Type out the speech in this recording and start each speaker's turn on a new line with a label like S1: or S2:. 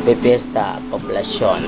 S1: Happy poblasyon.